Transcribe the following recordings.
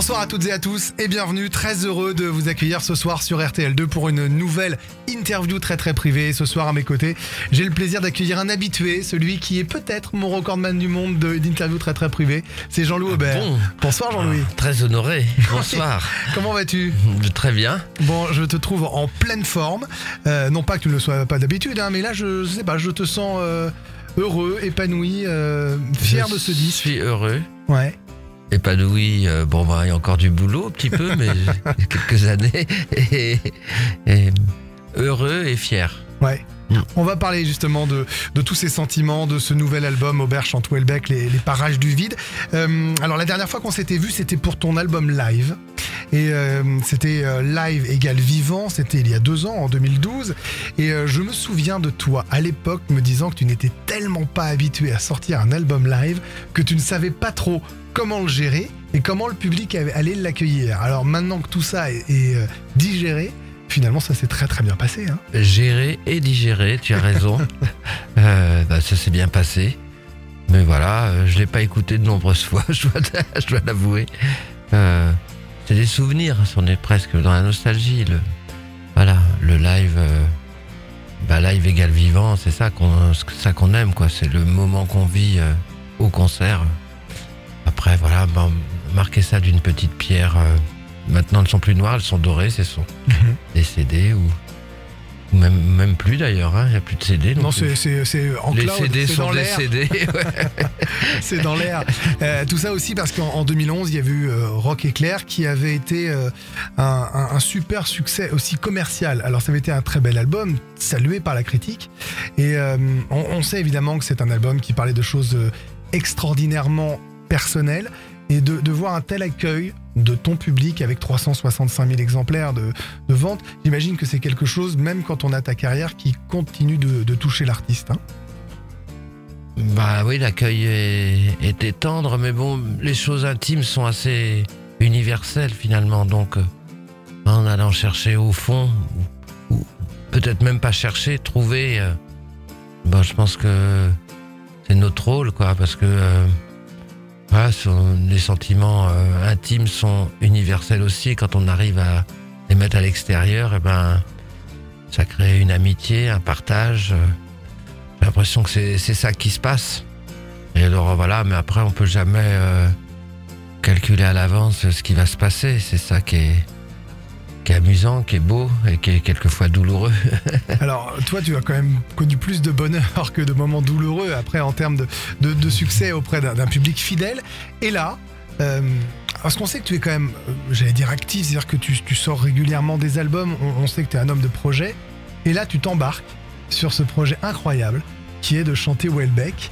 Bonsoir à toutes et à tous et bienvenue. Très heureux de vous accueillir ce soir sur RTL2 pour une nouvelle interview très très privée. Ce soir à mes côtés, j'ai le plaisir d'accueillir un habitué, celui qui est peut-être mon recordman du monde de- d'interview très très privée. C'est Jean-Louis Aubert. bon Bonsoir Jean-Louis. Très honoré. Bonsoir. Comment vas-tu? Très bien. Bon, je te trouve en pleine forme. Euh, non pas que tu ne le sois pas d'habitude, hein, mais là je, je sais pas, je te sens euh, heureux, épanoui, euh, fier Je de ce disque. suis heureux. Ouais. Épanoui. euh, bon, bah, il y a encore du boulot, un petit peu, mais quelques années. Et, et heureux et fier. Ouais. On va parler justement de, tous ces sentiments, de ce nouvel album Aubert chante Welbeck, les, les parages du vide. Euh, alors la dernière fois qu'on s'était vu, c'était pour ton album live. Et euh, c'était euh, live égal vivant, c'était il y a deux ans, en 2012. Et je me souviens de toi à l'époque me disant que tu n'étais tellement pas habitué à sortir un album live que tu ne savais pas trop comment le gérer et comment le public allait l'accueillir. Alors maintenant que tout ça est, digéré, finalement ça s'est très très bien passé. Hein. Gérer et digérer, tu as raison. Euh, bah, ça s'est bien passé. Mais voilà, euh, je l'ai pas écouté de nombreuses fois, je dois, l'avouer. Euh, c'est des souvenirs, on est presque dans la nostalgie. Le, voilà, le live, euh, bah, live égal vivant, c'est ça qu'on ça qu'on aime, quoi. C'est le moment qu'on vit euh, au concert. Après, voilà, bah, marquer ça d'une petite pierre. Maintenant, elles sont plus noires, elles sont dorées, ce sont des CD ou, même, même plus d'ailleurs, hein, il n'y a plus de CD. Non, c'est c'est- c'est en Les cloud, CD c'est sont des. CD. ouais. C'est dans l'air. Euh, tout ça aussi parce qu'en en 2011, il y a eu euh, Rock Éclair qui avait été euh, un, un- un super succès aussi commercial. Alors ça avait été un très bel album, salué par la critique. Et euh, on, on sait évidemment que c'est un album qui parlait de choses extraordinairement personnelles. Et de, voir un tel accueil de ton public avec 365 000 exemplaires de, vente, j'imagine que c'est quelque chose, même quand on a ta carrière, qui continue de, toucher l'artiste. hein. Bah oui, l'accueil était tendre, mais bon, les choses intimes sont assez universelles finalement. Donc, euh, en allant chercher au fond, ou, peut-être même pas chercher, trouver, euh, bon, je pense que c'est notre rôle, quoi, parce que euh, voilà, les sentiments euh, intimes sont universels aussi. Quand on arrive à les mettre à l'extérieur, et ben, ça crée une amitié, un partage. j'ai l'impression que c'est c'est ça qui se passe. Et alors voilà, mais après on peut jamais euh, calculer à l'avance ce qui va se passer. C'est ça qui est, qui est amusant, qui est beau et qui est quelquefois douloureux. Alors, toi, tu as quand même connu plus de bonheur que de moments douloureux après en termes de, de- de succès auprès d'un public fidèle. Et là, euh, parce qu'on sait que tu es quand même, euh, j'allais dire actif, c'est-à-dire que tu, tu sors régulièrement des albums, on, on sait que tu es un homme de projet. Et là, tu t'embarques sur ce projet incroyable qui est de chanter Welbeck.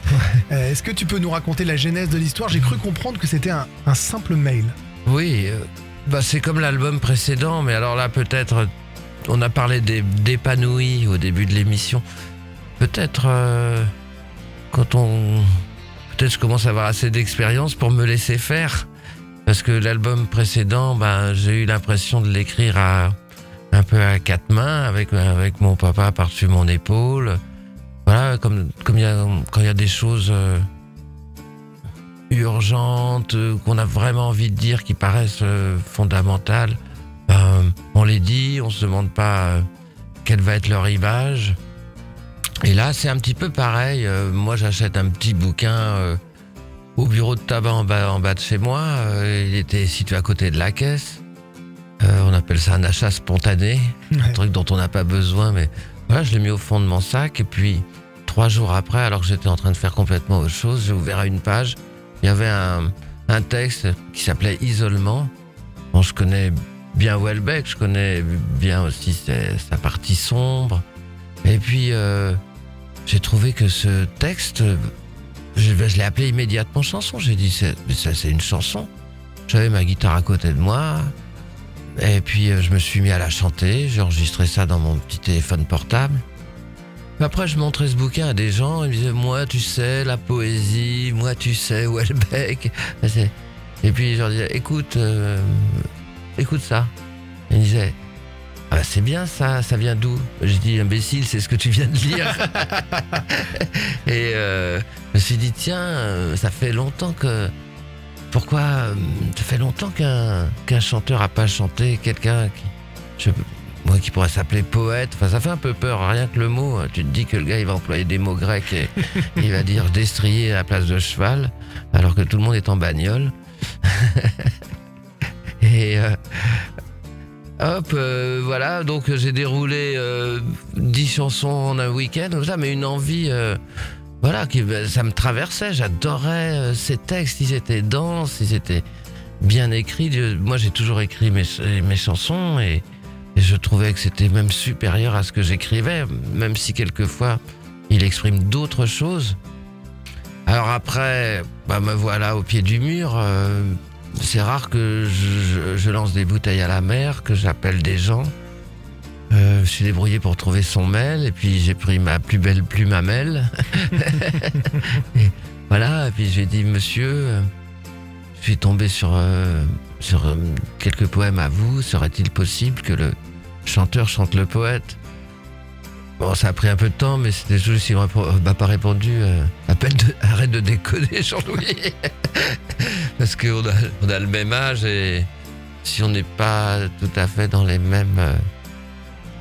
Euh, Est-ce que tu peux nous raconter la genèse de l'histoire? J'ai cru comprendre que c'était un, un simple mail. Oui, bah c'est comme l'album précédent, mais alors là peut-être, on a parlé des- d'épanoui au début de l'émission. Peut-être euh, quand on, peut-être je commence à avoir assez d'expérience pour me laisser faire, parce que l'album précédent, ben j'ai eu l'impression de l'écrire un peu à quatre mains avec avec mon papa par-dessus mon épaule. Voilà, comme comme il y a quand il y a des choses. euh, urgentes, euh, qu'on a vraiment envie de dire, qui paraissent euh, fondamentales, ben, on les dit, on se demande pas euh, quelle va être leur image. Et là, c'est un petit peu pareil. moi, j'achète un petit bouquin au bureau de tabac en bas, en bas de chez moi. il était situé à côté de la caisse. Euh, on appelle ça un achat spontané un truc dont on n'a pas besoin, mais voilà, je l'ai mis au fond de mon sac. Et puis, trois jours après, alors que j'étais en train de faire complètement autre chose, j'ai ouvert une page. Il y avait un, texte qui s'appelait Isolement. Bon, je connais bien Welbeck, je connais bien aussi sa, partie sombre. Et puis, euh, j'ai trouvé que ce texte, je, je l'ai appelé immédiatement chanson. J'ai dit, ça, c'est une chanson. J'avais ma guitare à côté de moi. Et puis euh, je me suis mis à la chanter, j'ai enregistré ça dans mon petit téléphone portable. Après, je montrais ce bouquin à des gens, ils me disaient Moi, tu sais, la poésie, moi, tu sais, Welbeck. Et puis, je leur disais Écoute, euh, écoute ça. Ils me disaient Ah, bah, c'est bien ça, ça vient d'où? J'ai dit Imbécile, c'est ce que tu viens de lire. Et euh, je me suis dit Tiens, euh, ça fait longtemps que pourquoi ça fait longtemps qu'un chanteur a pas chanté, quelqu'un qui, je- moi, qui pourrait s'appeler poète. Enfin, ça fait un peu peur, rien que le mot. Tu te dis que le gars, il va employer des mots grecs et il va dire destrier à la place de cheval, alors que tout le monde est en bagnole. et euh, hop, euh, voilà. Donc j'ai déroulé euh, 10 chansons en un week-end, comme ça, mais une envie. euh, voilà, qui, ben, ça me traversait. J'adorais ces textes. Ils étaient denses, ils étaient bien écrits. Moi, j'ai toujours écrit mes, mes chansons et je trouvais que c'était même supérieur à ce que j'écrivais, même si quelquefois il exprime d'autres choses. Alors après, bah, me voilà au pied du mur. euh, c'est rare que je, lance des bouteilles à la mer, que j'appelle des gens. Euh, je suis débrouillé pour trouver son mail et puis j'ai pris ma plus belle plume à mail. Voilà, et puis j'ai dit monsieur, je suis tombé sur, euh, sur quelques poèmes à vous, serait-il possible que le chanteur chante le poète Bon, ça a pris un peu de temps, mais c'était juste, il m'a m'a pas répondu. euh, arrête de déconner, Jean-Louis. Parce qu'on a, le même âge et si on n'est pas tout à fait dans les mêmes euh,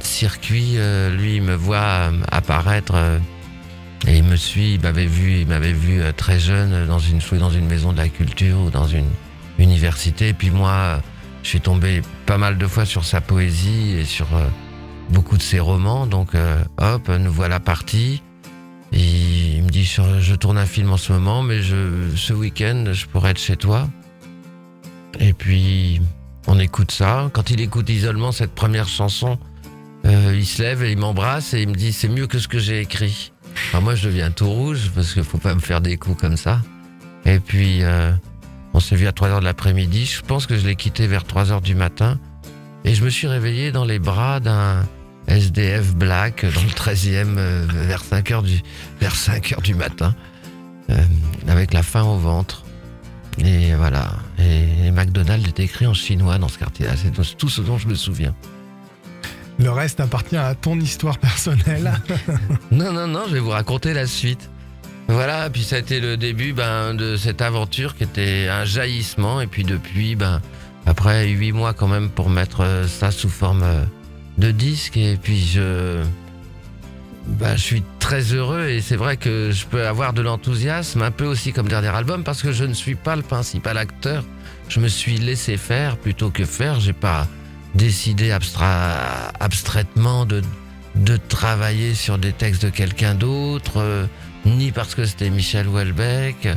circuits, euh, lui, il me voit apparaître et il me suit. Il m'avait vu, il m'avait vu très jeune dans une, dans une maison de la culture ou dans une université. Et puis moi, je suis tombé pas mal de fois sur sa poésie et sur euh, beaucoup de ses romans. Donc, euh, hop, nous voilà partis. Il me dit, je, tourne un film en ce moment, mais ce week-end, je pourrais être chez toi. Et puis, on écoute ça. Quand il écoute Isolement, cette première chanson, euh, il se lève et il m'embrasse et il me dit, c'est mieux que ce que j'ai écrit. Moi, je deviens tout rouge parce qu'il faut pas me faire des coups comme ça. Et puis, on s'est vu à 3 heures de l'après-midi. Je pense que je l'ai quitté vers 3 heures du matin. Et je me suis réveillé dans les bras d'un SDF black dans le 13e euh, vers 5 heures du, vers 5 heures du matin. euh, avec la faim au ventre. Et voilà. Et, et McDonald's est écrit en chinois dans ce quartier-là. C'est tout- tout ce dont je me souviens. Le reste appartient à ton histoire personnelle. Non, non, non, je vais vous raconter la suite. Voilà, puis ça a été le début ben, de cette aventure qui était un jaillissement. Et puis depuis, ben, après huit mois quand même pour mettre euh, ça sous forme euh, de disque. Et puis je, ben, je suis très heureux et c'est vrai que je peux avoir de l'enthousiasme, un peu aussi comme dernier album, parce que je ne suis pas le principal acteur. Je me suis laissé faire plutôt que faire. J'ai pas décidé abstra- abstraitement de de travailler sur des textes de quelqu'un d'autre, euh, ni parce que c'était Michel Houellebecq.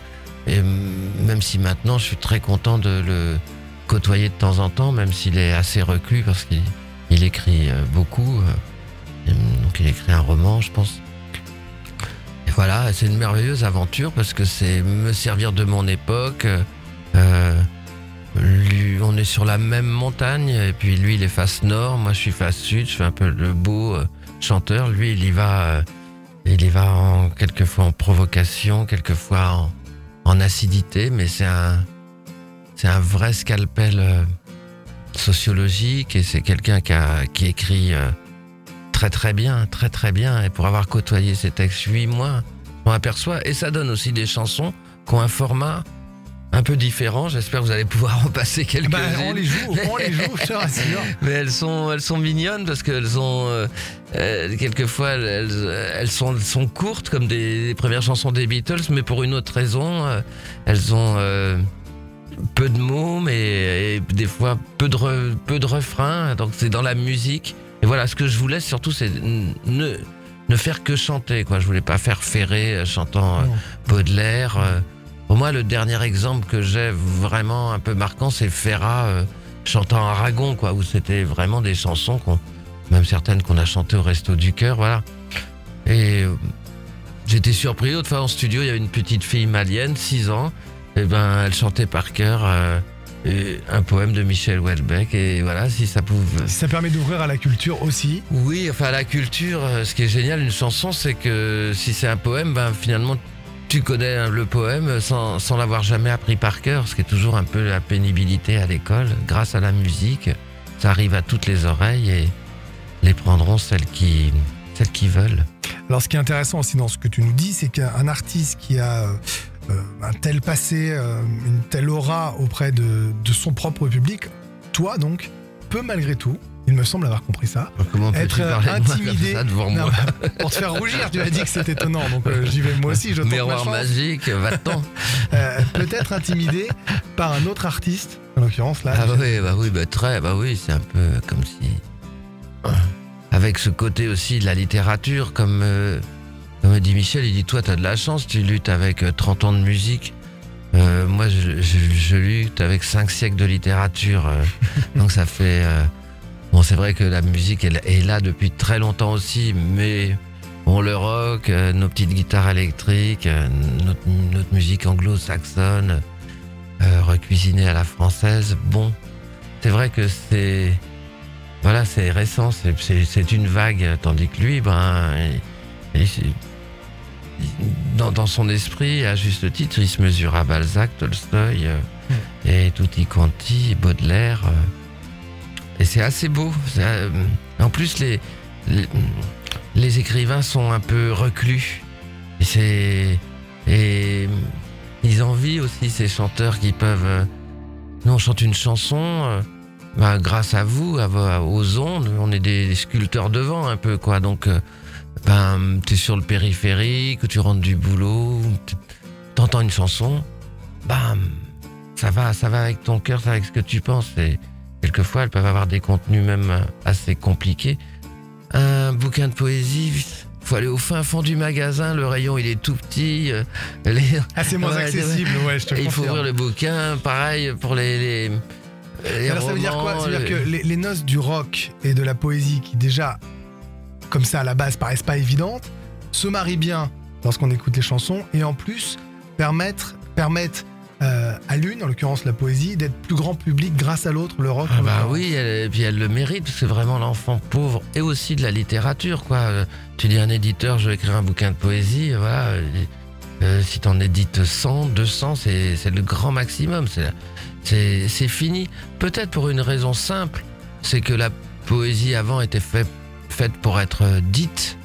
Et même si maintenant je suis très content de le côtoyer de temps en temps, même s'il est assez reclus parce qu'il il écrit euh, beaucoup. euh, donc il écrit un roman, je pense. Et voilà, c'est une merveilleuse aventure parce que c'est me servir de mon époque. euh, lui, on est sur la même montagne et puis lui il est face nord, moi je suis face sud, je fais un peu le beau chanteur. Lui il y va, il y va en, quelquefois en provocation, quelquefois en, en acidité, mais c'est un, c'est un vrai scalpel euh, sociologique et c'est quelqu'un qui, a- qui écrit euh, très très bien, très très bien. Et pour avoir côtoyé ces textes huit mois, on aperçoit et ça donne aussi des chansons qui ont un format un peu différent. J'espère que vous allez pouvoir en passer quelques-unes. Bah, on les joue, on les joue, je te rassure. Mais elles sont, elles sont mignonnes parce qu'elles ont, euh, euh, quelquefois, elles, elles- sont, elles sont courtes comme des, des premières chansons des Beatles, mais pour une autre raison, euh, elles ont peu de mots, mais et des fois peu de, re- peu de refrains. Donc c'est dans la musique. Et voilà, ce que je voulais surtout, c'est ne, ne faire que chanter. Quoi. Je voulais pas faire Ferré euh, chantant. Baudelaire. Pour moi, le dernier exemple que j'ai vraiment un peu marquant, c'est Ferrat euh, chantant Aragon, quoi, où c'était vraiment des chansons, qu'on, même certaines qu'on a chantées au Resto du Cœur, voilà. Et euh, j'étais surpris. L'autre fois en studio, il y avait une petite fille malienne, 6 ans. Et ben, elle chantait par cœur euh, et un poème de Michel Houellebecq. Et voilà, si ça pouvait. Ça permet d'ouvrir à la culture aussi. Oui, enfin la culture, euh, ce qui est génial une chanson, c'est que si c'est un poème, ben finalement tu connais le poème sans, sans l'avoir jamais appris par cœur, ce qui est toujours un peu la pénibilité à l'école. Grâce à la musique, ça arrive à toutes les oreilles et les prendront celles qui, celles qui veulent. Alors, ce qui est intéressant aussi dans ce que tu nous dis, c'est qu'un artiste qui a euh, un tel passé, euh, une telle aura auprès de, de son propre public, toi donc, peux malgré tout, il me semble avoir compris ça, Comment peux-tu être euh, intimidé. ça devant Non, moi bah, pour te faire rougir, tu as dit que c'était étonnant, donc euh, j'y vais moi aussi, je ma Miroir chance. magique, va-t'en. Euh, Peut-être intimidé par un autre artiste, en l'occurrence là. Ah bah oui, bah oui, bah très, bah oui, c'est un peu comme si. Avec ce côté aussi de la littérature, comme, euh, comme dit Michel, il dit Toi, t'as de la chance, tu luttes avec euh, 30 ans de musique. Euh, moi, je, je, je lutte avec 5 siècles de littérature. euh, donc ça fait. Bon, c'est vrai que la musique elle est là depuis très longtemps aussi, mais. Bon, le rock, euh, nos petites guitares électriques, euh, notre, notre musique anglo-saxonne, euh, recuisinée à la française, bon, c'est vrai que c'est voilà c'est récent c'est- une vague tandis que lui ben il- il- il- dans, dans son esprit à juste titre il se mesure à Balzac Tolstoï euh, et Tutti Quanti Baudelaire et c'est assez beau euh, en plus les, les écrivains sont un peu reclus et c'est et ils envient aussi ces chanteurs qui peuvent euh, nous on chante une chanson euh, bah, grâce à vous, aux ondes, on est des, sculpteurs de vent un peu quoi. Donc, ben, t'es sur le périphérique, tu rentres du boulot, t'entends une chanson, bam, ça va, ça va avec ton cœur, ça va avec ce que tu penses. Quelquefois, elles peuvent avoir des contenus même assez compliqués. Un bouquin de poésie, faut aller au fin fond du magasin, le rayon il est tout petit. euh, les- Ah, c'est moins Ouais, accessible, ouais, je te il faut ouvrir le bouquin, pareil pour les. les, les Alors ça veut dire quoi? romans, Ça veut dire le- que les, les noces du rock et de la poésie qui déjà, comme ça à la base, paraissent pas évidentes, se marient bien lorsqu'on écoute les chansons et en plus permettent, permettent euh, à l'une, en l'occurrence la poésie, d'être plus grand public grâce à l'autre, le rock. Ah bah oui, elle, et puis elle le mérite, c'est vraiment l'enfant pauvre et aussi de la littérature, quoi. Euh, Tu dis à un éditeur, je vais écrire un bouquin de poésie, euh, voilà. euh, si t'en édites 100, 200, c'est c'est le grand maximum, c'est fini. Peut-être pour une raison simple, c'est que la poésie avant était fait- faite pour être dite.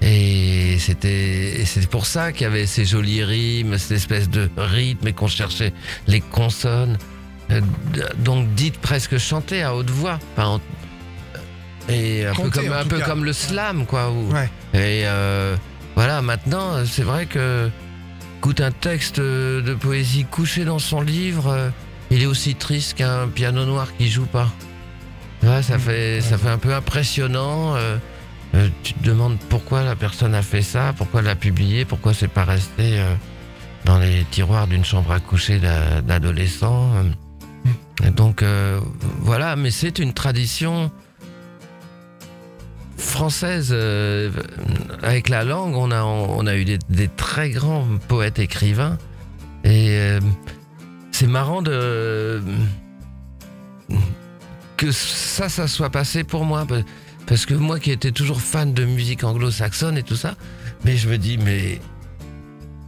Et c'était c'est pour ça qu'il y avait ces jolies rimes, cette espèce de rythme et qu'on cherchait les consonnes. Euh, donc dites presque chantées à haute voix. Enfin, en- et un peu, comme, en un tout peu cas. comme le slam, quoi. où- Ouais. Et euh, voilà, maintenant, euh, c'est vrai que écoute un texte euh, de poésie couché dans son livre, euh, il est aussi triste qu'un piano noir qui joue pas. Ouais, ça, Mm, fait, ça fait un peu impressionnant. Euh, tu te demandes pourquoi la personne a fait ça, pourquoi elle l'a publié, pourquoi c'est pas resté euh, dans les tiroirs d'une chambre à coucher d'a- d'adolescent. euh. Et donc euh, voilà, mais c'est une tradition française avec la langue. On a, on a eu des, des très grands poètes écrivains et c'est marrant de que ça, ça soit passé pour moi. Pa- Parce que moi qui étais toujours fan de musique anglo-saxonne et tout ça, mais je me dis, mais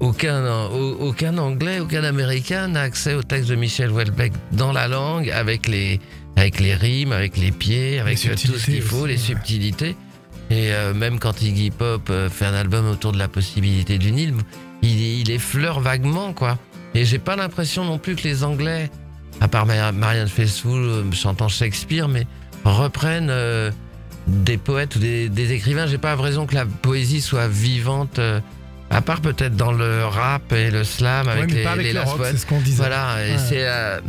aucun, au- aucun anglais, aucun américain n'a accès au texte de Michel Houellebecq dans la langue, avec les, avec les rimes, avec les pieds, avec Les euh, tout ce qu'il faut, aussi, les ouais. subtilités. Et euh, même quand Iggy Pop euh, fait un album autour de la possibilité d'une île, il, il effleure vaguement, quoi. Et j'ai pas l'impression non plus que les Anglais, à part Ma- Marianne Faithfull chantant Shakespeare, mais reprennent euh, des poètes ou des, des écrivains. J'ai pas l'impression que la poésie soit vivante, euh, à part peut-être dans le rap et le slam avec les, avec les le last rock, poets. c'est ce qu'on disait. Voilà, et c'est euh,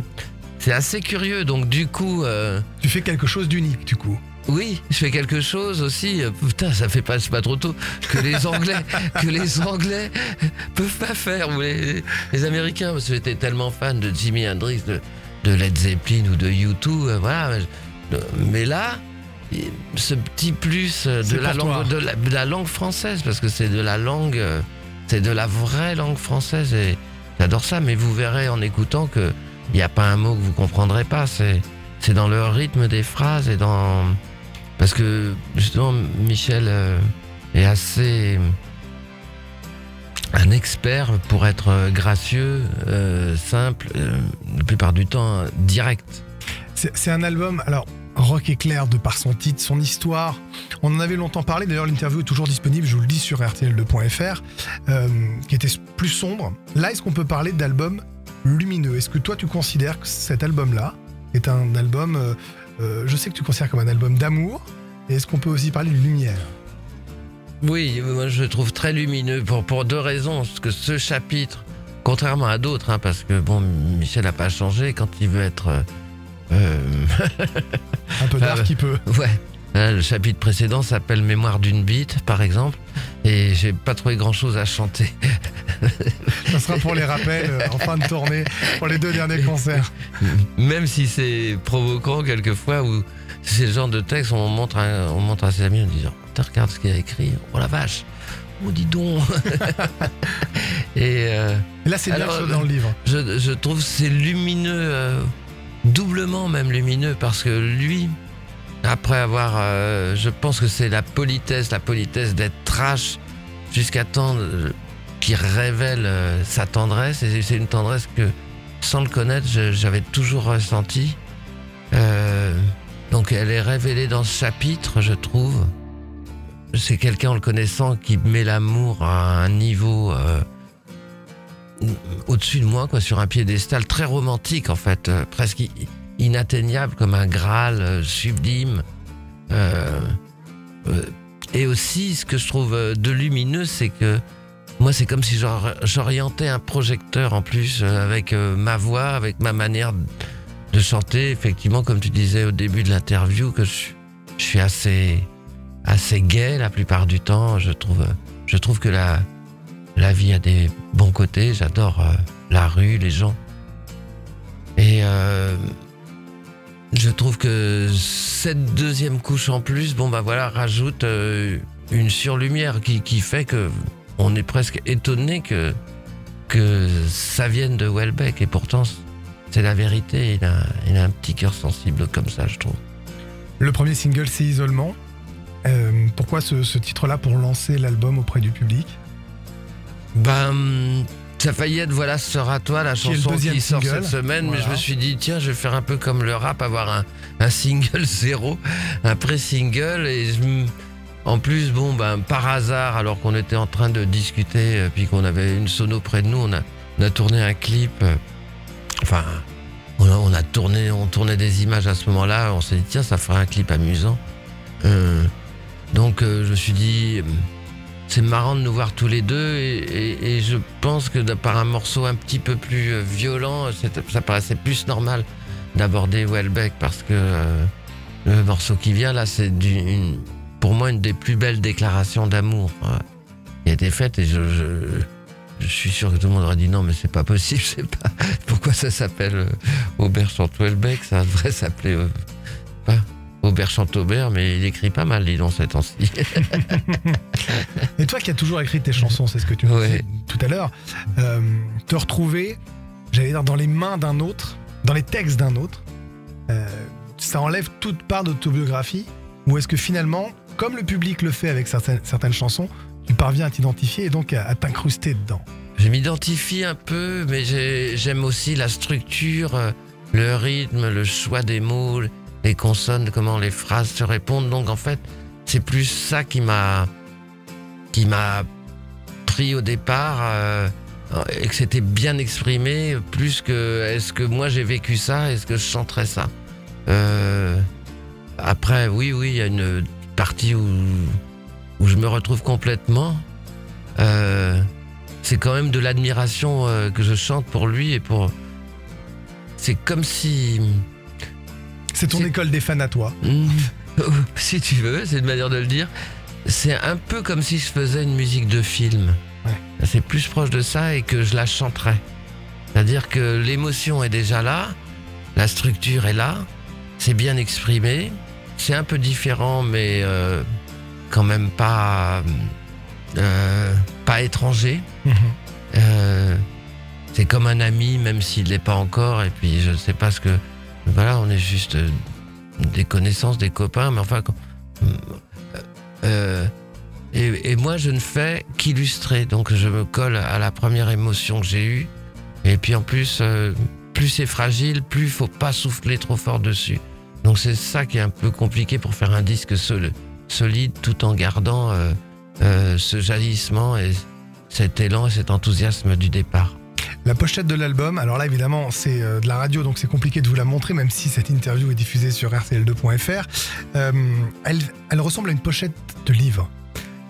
c'est assez curieux. Donc du coup. euh, Tu fais quelque chose d'unique du coup. oui, je fais quelque chose aussi. Putain, ça fait pas, c'est pas trop tôt que les Anglais, que les Anglais peuvent pas faire. Ou les, les Américains, parce que j'étais tellement fan de Jimi Hendrix, de, de Led Zeppelin ou de U2, euh, voilà. Mais là, ce petit plus euh, de la langue, toi. de la, de la langue française, parce que c'est de la langue, euh, c'est de la vraie langue française et j'adore ça. Mais vous verrez en écoutant que il n'y a pas un mot que vous comprendrez pas. C'est c'est dans le rythme des phrases et dans parce que justement Michel euh, est assez un expert pour être gracieux, euh, simple, euh, la plupart du temps direct. C'est un album, alors rock éclair de par son titre, son histoire. On en avait longtemps parlé, d'ailleurs l'interview est toujours disponible, je vous le dis sur rtl2.fr, euh, qui était plus sombre. Là, est-ce qu'on peut parler d'album lumineux? Est-ce que toi, tu considères que cet album-là est un album, euh, euh, je sais que tu considères comme un album d'amour, et est-ce qu'on peut aussi parler de lumière? Oui, moi je le trouve très lumineux pour, pour deux raisons. Parce que ce chapitre, contrairement à d'autres, hein, parce que bon, Michel n'a pas changé quand il veut être. Euh, euh, Un peu dark qui peut. ouais. Hein, le chapitre précédent s'appelle Mémoire d'une bite, par exemple, et j'ai pas trouvé grand chose à chanter. Ça sera pour les rappels euh, en fin de tournée, pour les deux derniers concerts. Même si c'est provoquant quelquefois, ou c'est le genre de texte où on montre à, on montre à ses amis en disant regarde ce qu'il a écrit, oh la vache, oh dis donc Et euh, là, c'est bien Alors, dans le livre. je, je trouve c'est lumineux, euh, doublement même lumineux, parce que lui, après avoir, euh, je pense que c'est la politesse, la politesse d'être trash jusqu'à temps euh, qu'il révèle euh, sa tendresse, et c'est une tendresse que, sans le connaître, j'avais toujours ressenti. Euh, donc elle est révélée dans ce chapitre, je trouve. C'est quelqu'un en le connaissant qui met l'amour à un niveau euh, au-dessus de moi, quoi, sur un piédestal très romantique en fait, euh, presque inatteignable comme un Graal euh, sublime. Euh, et aussi, ce que je trouve de lumineux, c'est que moi, c'est comme si j'or- j'orientais un projecteur en plus avec ma voix, avec ma manière de chanter. Effectivement, comme tu disais au début de l'interview, que je, suis assez, assez gai la plupart du temps. Je trouve, je trouve que la, la vie a des bons côtés. J'adore euh, la rue, les gens. Et euh, je trouve que cette deuxième couche en plus, bon bah voilà, rajoute euh, une surlumière qui, qui fait que on est presque étonné que que ça vienne de Welbeck et pourtant c'est la vérité. Il a, il a un petit cœur sensible comme ça, je trouve. Le premier single, c'est Isolement. Pourquoi ce titre-là pour lancer l'album auprès du public? Ben, ça être Voilà, ce sera toi, la chanson qui sort single. cette semaine, mais je me suis dit, tiens, je vais faire un peu comme le rap, avoir un, un single zéro, un pré-single, et je en plus, bon, ben, par hasard, alors qu'on était en train de discuter, euh, puis qu'on avait une sono près de nous, on a, on a tourné un clip, euh, enfin, on a, on a tourné, on tournait des images à ce moment-là, on s'est dit, tiens, ça ferait un clip amusant. Euh, donc, euh, je me suis dit, c'est marrant de nous voir tous les deux et, je pense que par un morceau un petit peu plus euh, violent, ça paraissait plus normal d'aborder Welbeck parce que euh, le morceau qui vient là, c'est pour moi une des plus belles déclarations d'amour ouais, qui a été faite et je, suis sûr que tout le monde aurait dit non mais c'est pas possible, je sais pas pourquoi ça s'appelle euh, Aubert chante Welbeck, ça devrait s'appeler euh, Aubert chante Aubert, mais il écrit pas mal, dis donc, ces temps-ci. Et toi qui as toujours écrit tes chansons, c'est ce que tu me disais tout à l'heure, euh, te retrouver, j'allais dire, dans les mains d'un autre, dans les textes d'un autre, euh, ça enlève toute part d'autobiographie Ou est-ce que finalement, comme le public le fait avec certaines, certaines chansons, tu parviens à t'identifier et donc à, à t'incruster dedans? Je m'identifie un peu, mais j'ai- j'aime aussi la structure, euh, le rythme, le choix des mots, les consonnes, comment les phrases se répondent. Donc en fait, c'est plus ça qui m'a qui m'a pris au départ euh, et que c'était bien exprimé, plus que est-ce que moi j'ai vécu ça, est-ce que je chanterais ça? Euh, après, oui, oui, il y a une partie où où je me retrouve complètement. Euh, c'est quand même de l'admiration que je chante pour lui et pour. C'est comme si. C'est ton école des fans à toi. Hmm, si tu veux, c'est une manière de le dire. C'est un peu comme si je faisais une musique de film. Ouais. C'est plus proche de ça et que je la chanterais. C'est-à-dire que l'émotion est déjà là, la structure est là, c'est bien exprimé, c'est un peu différent, mais euh, quand même pas, euh, pas étranger. Mhm. Euh, c'est comme un ami, même s'il l'est pas encore. Et puis, je ne sais pas ce que. Voilà, on est juste euh, des connaissances, des copains, mais enfin. quand- euh, et, moi, je ne fais qu'illustrer. Donc, je me colle à la première émotion que j'ai eue. Et puis, en plus, euh, plus c'est fragile, plus il faut pas souffler trop fort dessus. Donc, c'est ça qui est un peu compliqué pour faire un disque sol- solide, tout en gardant euh, euh, ce jaillissement et cet élan et cet enthousiasme du départ. La pochette de l'album, alors là évidemment c'est euh, de la radio donc c'est compliqué de vous la montrer même si cette interview est diffusée sur rtl2.fr. Euh, elle, elle ressemble à une pochette de livre.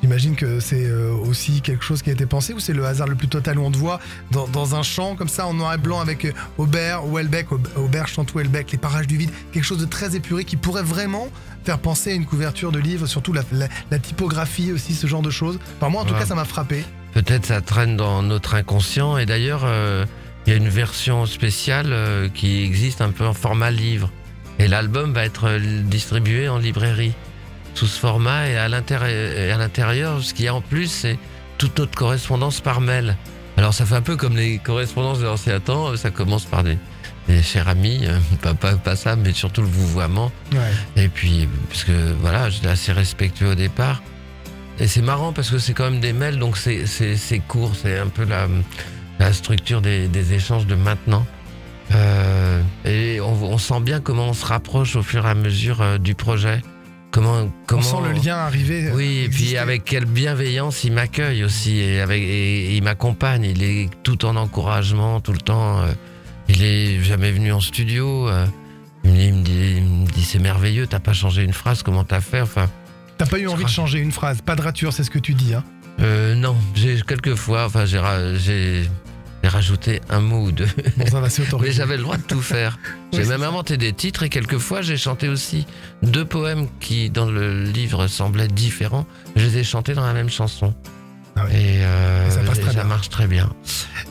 J'imagine que c'est euh, aussi quelque chose qui a été pensé ou c'est le hasard le plus total où on te voit dans, dans un champ comme ça en noir et blanc avec Aubert, Welbeck, Aub- Aubert, Chantou, Welbeck, les parages du vide, quelque chose de très épuré qui pourrait vraiment faire penser à une couverture de livre, surtout la, la- la typographie aussi, ce genre de choses. Enfin moi en tout Ouais. cas ça m'a frappé. Peut-être ça traîne dans notre inconscient. Et d'ailleurs, euh, il y a une version spéciale euh, qui existe un peu en format livre. Et l'album va être euh, distribué en librairie sous ce format. Et à l'intérieur, et à l'intérieur, ce qu'il y a en plus, c'est toute notre correspondance par mail. Alors ça fait un peu comme les correspondances de l'ancien temps. Ça commence par des, des chers amis, euh, pas, pas, pas ça, mais surtout le vouvoiement. Ouais. Et puis, parce que voilà, j'étais assez respectueux au départ. Et c'est marrant parce que c'est quand même des mails, donc c'est- court, c'est un peu la, la structure des, des échanges de maintenant. Euh, et on, on sent bien comment on se rapproche au fur et à mesure euh, du projet. Comment, comment On sent le lien arriver. euh, Oui, et puis avec quelle bienveillance il m'accueille aussi et, avec, et il m'accompagne. Il est tout en encouragement, tout le temps. euh, il est jamais venu en studio. il me dit, c'est merveilleux, t'as pas changé une phrase, comment t'as fait Enfin, T'as pas eu envie de changer une phrase, pas de rature, c'est ce que tu dis. Hein. euh, non, j'ai quelques fois, enfin, j'ai ra- j'ai j'ai rajouté un mot ou deux. Bon, ça va, c'est Mais j'avais le droit de tout faire. J'ai Oui, même ça. inventé des titres et quelquefois j'ai chanté aussi deux poèmes qui, dans le livre, semblaient différents. Je les ai chantés dans la même chanson. Ah oui. Et, euh, Et ça passe et marche très bien.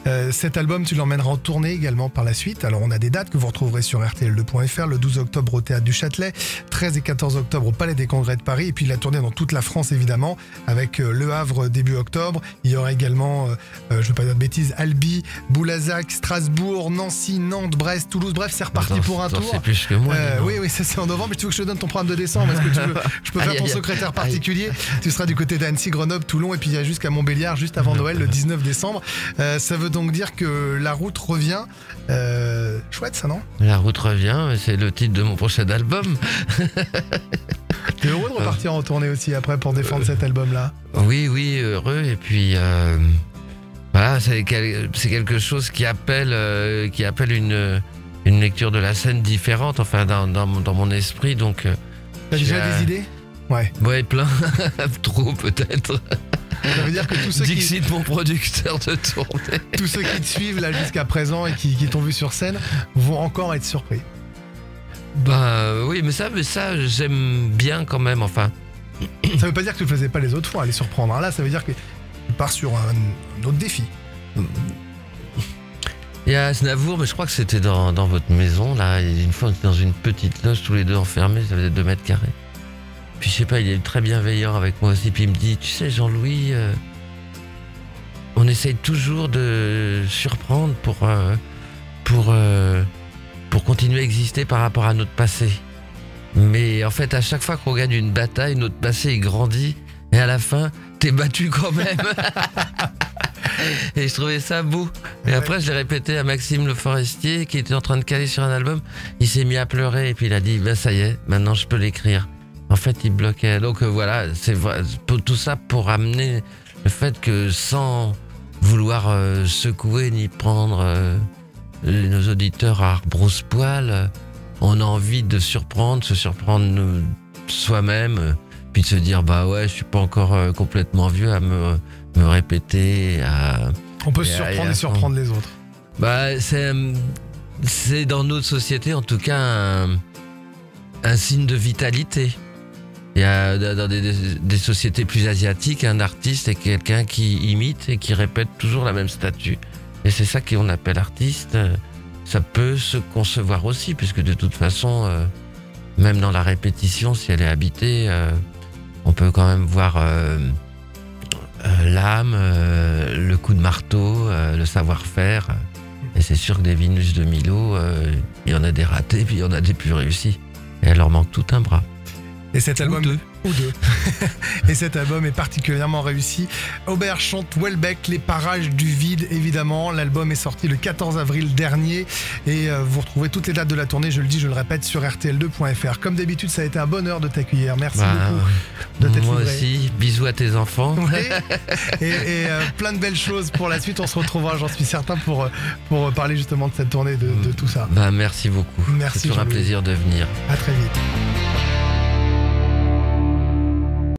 Euh, cet album, tu l'emmèneras en tournée également par la suite. Alors, on a des dates que vous retrouverez sur RTL2.fr. Le 12 octobre au Théâtre du Châtelet, 13 et 14 octobre au Palais des Congrès de Paris. Et puis, la tournée dans toute la France, évidemment, avec euh, Le Havre début octobre. Il y aura également, je ne veux pas dire de bêtises, Albi, Boulazac, Strasbourg, Nancy, Nantes, Brest, Toulouse. Bref, c'est reparti Attends, pour un t'en tour. plus que moi. Oui, oui, ça c'est en novembre. Mais tu veux que je te donne ton programme de décembre? Est-ce que tu veux Je peux Aïe, faire ton aïe, aïe. secrétaire particulier? Tu seras du côté d'Annecy, Grenoble, Toulon et puis il y a jusqu'à Montbéliard juste avant Noël, le 19 décembre. Euh, ça veut donc dire que la route revient. Euh, chouette, ça non? La route revient, c'est le titre de mon prochain album. T'es heureux de repartir en tournée aussi après pour défendre cet album-là? Oui, oui, heureux. Et puis, euh, voilà, c'est quel- c'est quelque chose qui appelle, euh, qui appelle une, une lecture de la scène différente, enfin, dans, dans, mon- dans mon esprit. Donc, euh, T'as déjà des idées? Ouais. ouais, plein. Trop, peut-être. Ça veut dire que tous ceux, qui, mon producteur de tournée. tous ceux qui te suivent là jusqu'à présent et qui, qui t'ont vu sur scène vont encore être surpris. Bah oui, mais ça, mais ça j'aime bien quand même. Enfin, Ça veut pas dire que tu le faisais pas les autres fois, les surprendre. hein. Là, ça veut dire que tu pars sur un, un autre défi. il y a Aznavour, mais je crois que c'était dans, dans votre maison, là. Une fois, on était dans une petite loge, tous les deux enfermés, ça faisait 2 mètres carrés. Puis je sais pas, il est très bienveillant avec moi aussi. Puis il me dit, tu sais, Jean-Louis, euh, on essaye toujours de surprendre pour, euh, pour, euh, pour continuer à exister par rapport à notre passé. Mais en fait, à chaque fois qu'on gagne une bataille, notre passé il grandit. Et à la fin, t'es battu quand même. et je trouvais ça beau. Et Ouais. après, je l'ai répété à Maxime Le Forestier, qui était en train de caler sur un album. Il s'est mis à pleurer et puis il a dit, ben ça y est, maintenant je peux l'écrire. En fait, il bloquait. Donc euh, voilà, c'est tout ça pour amener le fait que sans vouloir euh, secouer ni prendre euh, nos auditeurs à rebrousse-poil, euh, on a envie de surprendre, se surprendre soi-même, puis de se dire bah ouais, je suis pas encore euh, complètement vieux à me, me répéter, à On peut se surprendre et à et surprendre les autres. bah, c'est, c'est dans notre société, en tout cas, un, un signe de vitalité. Il y a dans des, sociétés plus asiatiques, un artiste est quelqu'un qui imite et qui répète toujours la même statue. Et c'est ça qu'on appelle artiste. Ça peut se concevoir aussi, puisque de toute façon, euh, même dans la répétition, si elle est habitée, euh, on peut quand même voir euh, l'âme, le coup de marteau, le savoir-faire. Et c'est sûr que des Vénus de Milo, il y en a des ratés, puis il y en a des plus réussis. Et elle leur manque tout un bras. Et cet album, deux. ou deux. et cet album est particulièrement réussi. Aubert chante Welbeck, les parages du vide, évidemment. L'album est sorti le 14 avril dernier et euh, vous retrouvez toutes les dates de la tournée, je le dis, je le répète, sur rtl2.fr. Comme d'habitude, ça a été un bonheur de t'accueillir. Merci Bah, beaucoup de t'être moi livré. aussi, bisous à tes enfants. Ouais. et et, euh, plein de belles choses pour la suite. On se retrouvera, j'en suis certain, pour, euh, pour parler justement de cette tournée, de, de tout ça. Bah, merci beaucoup. Merci, C'est toujours un plaisir de venir. À très vite.